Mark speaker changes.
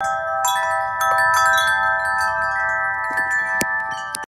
Speaker 1: you